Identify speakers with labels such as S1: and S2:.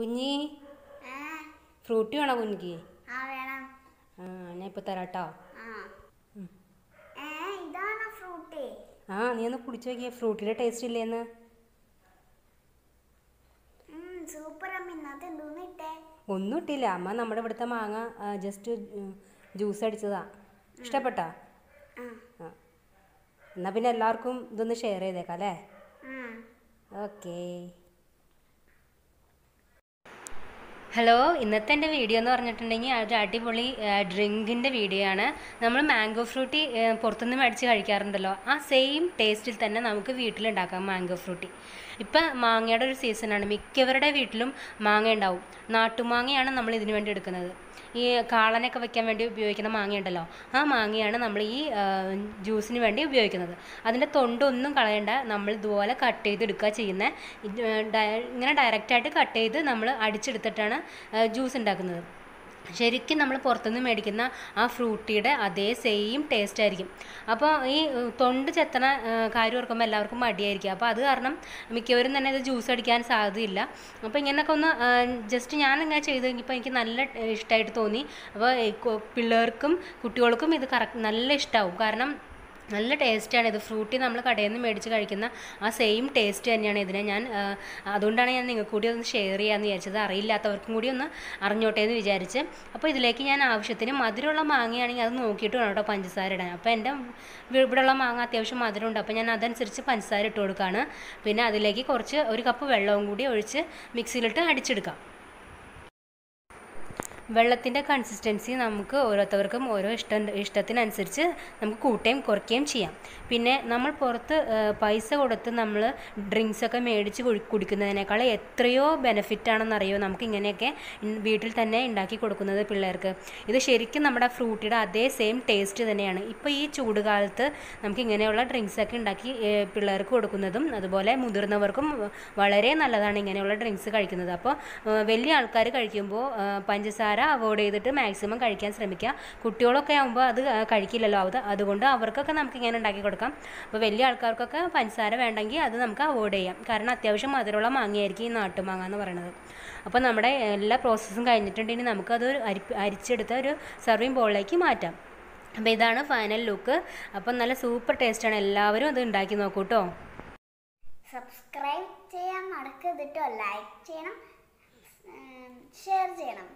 S1: കുഞ്ഞി? ഫ്രൂട്ടി വേണോ കുഞ്ഞിക്ക്?
S2: ആ
S1: ഞാൻ ഇപ്പൊ തരാട്ടോ.
S2: ആ.
S1: നീ ഒന്ന് കുടിച്ചു നോക്കിയ. ഫ്രൂട്ടിയുടെ ടേസ്റ്റ് ഇല്ലേന്ന്. ഒന്നും ഇട്ടില്ല. അമ്മ നമ്മുടെ ഇവിടുത്തെ മാങ്ങ ജസ്റ്റ് ജ്യൂസ് അടിച്ചതാ. ഇഷ്ടപ്പെട്ടാ? എന്നാ പിന്നെ എല്ലാവർക്കും ഇതൊന്ന് ഷെയർ ചെയ്തേക്കാം അല്ലേ? ഓക്കേ ഹലോ ഇന്നത്തെ എന്റെ വീഡിയോ എന്ന് പറഞ്ഞിട്ടുണ്ടെങ്കിൽ ഒരു അടിപൊളി ഡ്രിങ്കിന്റെ വീഡിയോ ആണ്. നമ്മൾ മാംഗോ ഫ്രൂട്ടി പുറത്തുനിന്ന് മേടിച്ച് കഴിക്കാറുണ്ടല്ലോ. ആ സെയിം ടേസ്റ്റിൽ തന്നെ നമുക്ക് വീട്ടിലുണ്ടാക്കാം മാംഗോ ഫ്രൂട്ടി ഇപ്പം മാങ്ങയുടെ ഒരു സീസണാണ് മിക്കവരുടെ വീട്ടിലും മാങ്ങ ഉണ്ടാവും. നാട്ടുമാങ്ങയാണ് നമ്മൾ ഇതിനു വേണ്ടി എടുക്കുന്നത്. ഈ കാളനൊക്കെ വെക്കാൻ വേണ്ടി ഉപയോഗിക്കുന്ന മാങ്ങയുണ്ടല്ലോ. ആ മാങ്ങയാണ് നമ്മൾ ഈ ജ്യൂസിന് വേണ്ടി ഉപയോഗിക്കുന്നത്. അതിന്റെ തൊണ്ടൊന്നും കളയണ്ട. നമ്മൾ ഇതുപോലെ കട്ട് ചെയ്തെടുക്കുക ചെയ്യുന്നത് ഇങ്ങനെ ഡയറക്റ്റായിട്ട് കട്ട് ചെയ്ത് നമ്മൾ അടിച്ചെടുത്തിട്ടാണ് ജ്യൂസ് ഉണ്ടാക്കുന്നത്. ശരിക്കും നമ്മൾ പുറത്തുനിന്ന് മേടിക്കുന്ന ആ ഫ്രൂട്ടിയുടെ അതേ സെയിം ടേസ്റ്റ് ആയിരിക്കും. അപ്പോൾ ഈ തൊണ്ട് ചെത്തണ കാര്യം ഓർക്കുമ്പോൾ എല്ലാവർക്കും മടിയായിരിക്കും. അപ്പോൾ അത് കാരണം മിക്കവരും തന്നെ ഇത് ജ്യൂസ് അടിക്കാൻ സാധ്യതയില്ല. അപ്പോൾ ഇങ്ങനെയൊക്കെ ഒന്ന് ജസ്റ്റ് ഞാൻ ഇങ്ങനെ ചെയ്ത് കഴിഞ്ഞപ്പോൾ എനിക്ക് നല്ല ഇഷ്ടമായിട്ട് തോന്നി. അപ്പോൾ പിള്ളേർക്കും കുട്ടികൾക്കും ഇത് കറക്റ്റ് നല്ല ഇഷ്ടമാവും കാരണം നല്ല ടേസ്റ്റാണ് ഇത്. ഫ്രൂട്ടി നമ്മൾ കടയിൽ നിന്ന് മേടിച്ച് കഴിക്കുന്ന ആ സെയിം ടേസ്റ്റ് തന്നെയാണ് ഇതിനെ. ഞാൻ അതുകൊണ്ടാണ് ഞാൻ നിങ്ങൾക്ക് കൂടി ഒന്ന് ഷെയർ ചെയ്യാമെന്ന് വിചാരിച്ചത്. അറിയില്ലാത്തവർക്കും കൂടി ഒന്ന് അറിഞ്ഞോട്ടെ എന്ന് വിചാരിച്ച്. അപ്പോൾ ഇതിലേക്ക് ഞാൻ ആവശ്യത്തിന് മധുരമുള്ള മാങ്ങയാണെങ്കിൽ അത് നോക്കിയിട്ട് വേണം കേട്ടോ പഞ്ചസാര ഇടാൻ. അപ്പോൾ എന്റെ ഇവിടെയുള്ള മാങ്ങ അത്യാവശ്യം മധുരമുണ്ട്. അപ്പോൾ ഞാൻ അതനുസരിച്ച് പഞ്ചസാര ഇട്ട് കൊടുക്കുകയാണ് പിന്നെ അതിലേക്ക് കുറച്ച് ഒരു കപ്പ് വെള്ളവും കൂടി ഒഴിച്ച് മിക്സിയിലിട്ട് അടിച്ചെടുക്കാം. വെള്ളത്തിന്റെ കൺസിസ്റ്റൻസി നമുക്ക് ഓരോരുത്തർക്കും ഓരോ ഇഷ്ടം ഇഷ്ടത്തിനനുസരിച്ച് നമുക്ക് കൂട്ടുകയും കുറയ്ക്കുകയും ചെയ്യാം. പിന്നെ നമ്മൾ പുറത്ത് പൈസ കൊടുത്ത് നമ്മൾ ഡ്രിങ്ക്സൊക്കെ മേടിച്ച് കുടി കുടിക്കുന്നതിനേക്കാൾ എത്രയോ ബെനിഫിറ്റ് ആണെന്നറിയോ നമുക്ക് ഇങ്ങനെയൊക്കെ വീട്ടിൽ തന്നെ ഉണ്ടാക്കി കൊടുക്കുന്നത് പിള്ളേർക്ക്. ഇത് ശരിക്കും നമ്മുടെ ഫ്രൂട്ടിയുടെ അതേ സെയിം ടേസ്റ്റ് തന്നെയാണ്. ഇപ്പോൾ ഈ ചൂടുകാലത്ത് നമുക്ക് ഇങ്ങനെയുള്ള ഡ്രിങ്ക്സൊക്കെ ഉണ്ടാക്കി പിള്ളേർക്ക് കൊടുക്കുന്നതും അതുപോലെ മുതിർന്നവർക്കും വളരെ നല്ലതാണ് ഇങ്ങനെയുള്ള ഡ്രിങ്ക്സ് കഴിക്കുന്നത്. അപ്പോൾ വലിയ ആൾക്കാർ കഴിക്കുമ്പോൾ ആ, പഞ്ചസാര അവോയ്ഡ് ചെയ്തിട്ട് മാക്സിമം കഴിക്കാൻ ശ്രമിക്കുക. കുട്ടികളൊക്കെ ആകുമ്പോൾ അത് കഴിക്കില്ലല്ലോ. അത് അതുകൊണ്ട് അവർക്കൊക്കെ നമുക്ക് ഇങ്ങനെ ഉണ്ടാക്കി കൊടുക്കാം. അപ്പോൾ വലിയ ആൾക്കാർക്കൊക്കെ പഞ്ചസാര വേണ്ടെങ്കിൽ അത് നമുക്ക് അവോയ്ഡ് ചെയ്യാം. കാരണം അത്യാവശ്യം മധുരമുള്ള മാങ്ങയായിരിക്കും ഈ നാട്ടുമാങ്ങ എന്ന് പറയുന്നത്. അപ്പോൾ നമ്മുടെ എല്ലാ പ്രോസസ്സും കഴിഞ്ഞിട്ടുണ്ടെങ്കിൽ നമുക്കത് അരി അരിച്ചെടുത്ത ഒരു സർവിങ് ബോളിലേക്ക് മാറ്റാം. അപ്പോൾ ഇതാണ് ഫൈനൽ ലുക്ക് അപ്പം നല്ല സൂപ്പർ ടേസ്റ്റാണ് എല്ലാവരും അത് ഉണ്ടാക്കി നോക്കൂ കേട്ടോ
S2: സബ്സ്ക്രൈബ് ചെയ്യാൻ മറക്കരുത് ലൈക്ക് ചെയ്യണം. ഷെയർ ചെയ്യണം.